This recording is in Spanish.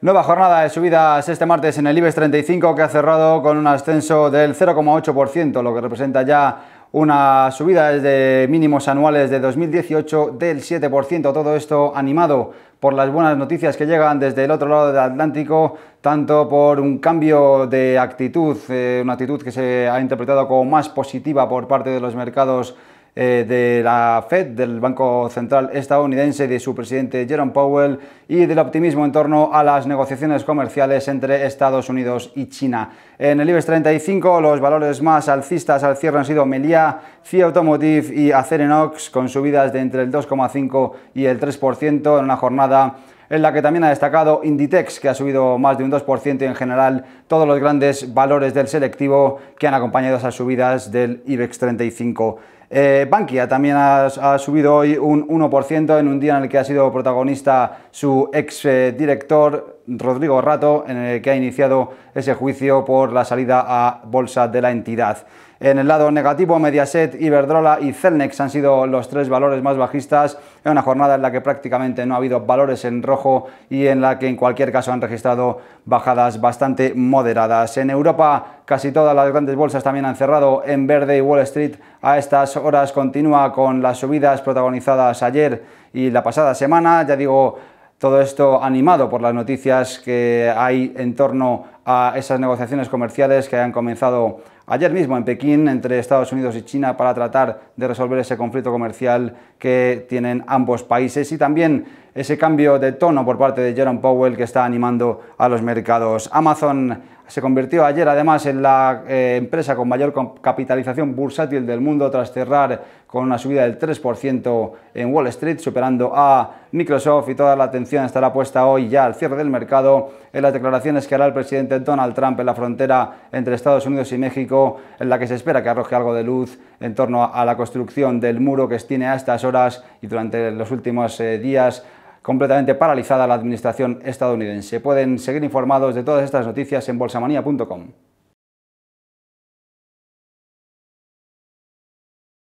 Nueva jornada de subidas este martes en el IBEX 35 que ha cerrado con un ascenso del 0,8%, lo que representa ya una subida desde mínimos anuales de 2018 del 7%. Todo esto animado por las buenas noticias que llegan desde el otro lado del Atlántico, tanto por un cambio de actitud, eh, una actitud que se ha interpretado como más positiva por parte de los mercados eh, de la Fed, del Banco Central estadounidense, de su presidente Jerome Powell y del optimismo en torno a las negociaciones comerciales entre Estados Unidos y China. En el IBEX 35 los valores más alcistas al cierre han sido Melia, FIA Automotive y Acerinox con subidas de entre el 2,5 y el 3% en una jornada en la que también ha destacado Inditex, que ha subido más de un 2% y en general todos los grandes valores del selectivo que han acompañado esas subidas del IBEX 35. Eh, Bankia también ha, subido hoy un 1% en un día en el que ha sido protagonista su ex eh, director Rodrigo Rato, en el que ha iniciado ese juicio por la salida a bolsa de la entidad. En el lado negativo, Mediaset, Iberdrola y Celnex han sido los tres valores más bajistas en una jornada en la que prácticamente no ha habido valores en rojo y en la que en cualquier caso han registrado bajadas bastante moderadas. En Europa, casi todas las grandes bolsas también han cerrado en verde y Wall Street a estas horas continúa con las subidas protagonizadas ayer y la pasada semana. Ya digo, todo esto animado por las noticias que hay en torno a esas negociaciones comerciales que han comenzado ayer mismo en Pekín entre Estados Unidos y China para tratar de resolver ese conflicto comercial que tienen ambos países y también ese cambio de tono por parte de Jerome Powell que está animando a los mercados. Amazon se convirtió ayer además en la eh, empresa con mayor capitalización bursátil del mundo tras cerrar con una subida del 3% en Wall Street, superando a Microsoft y toda la atención estará puesta hoy ya al cierre del mercado en las declaraciones que hará el presidente Donald Trump en la frontera entre Estados Unidos y México, en la que se espera que arroje algo de luz en torno a la construcción del muro que tiene a estas horas y durante los últimos eh, días completamente paralizada la administración estadounidense. Pueden seguir informados de todas estas noticias en bolsamanía.com.